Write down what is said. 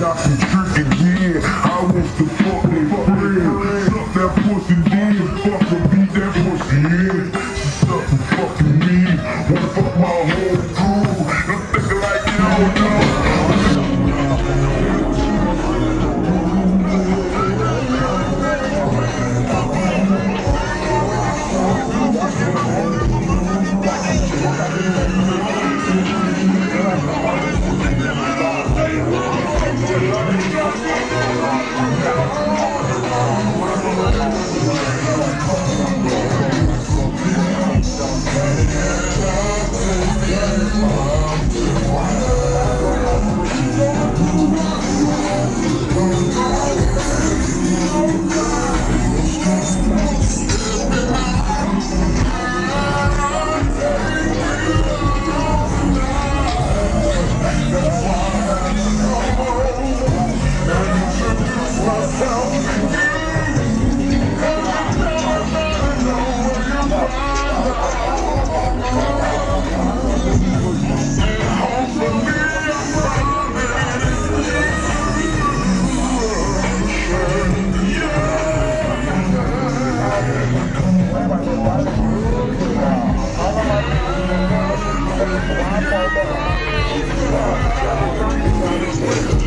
Got some tricking, yeah. I want to fuck that friend. Suck that pussy, then fucking Thank you.